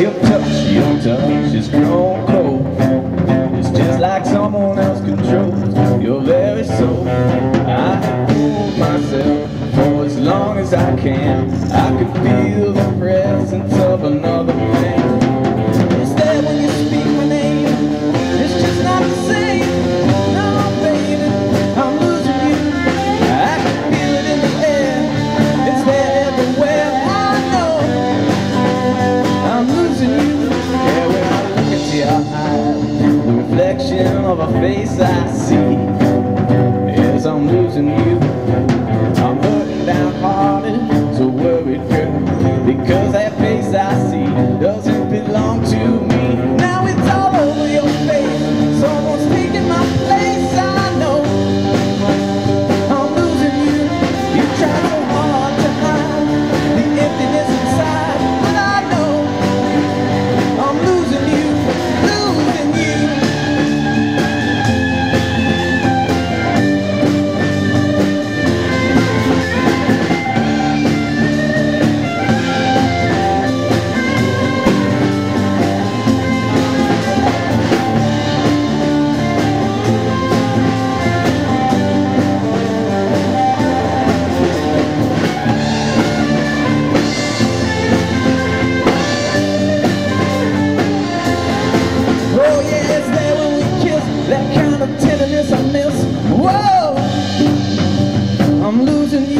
Your touch, your touch is grown cold. It's just like someone else controls your very soul. I hold myself for as long as I can. I can feel the presence of a face I see. Is I'm losing you. I'm losing you.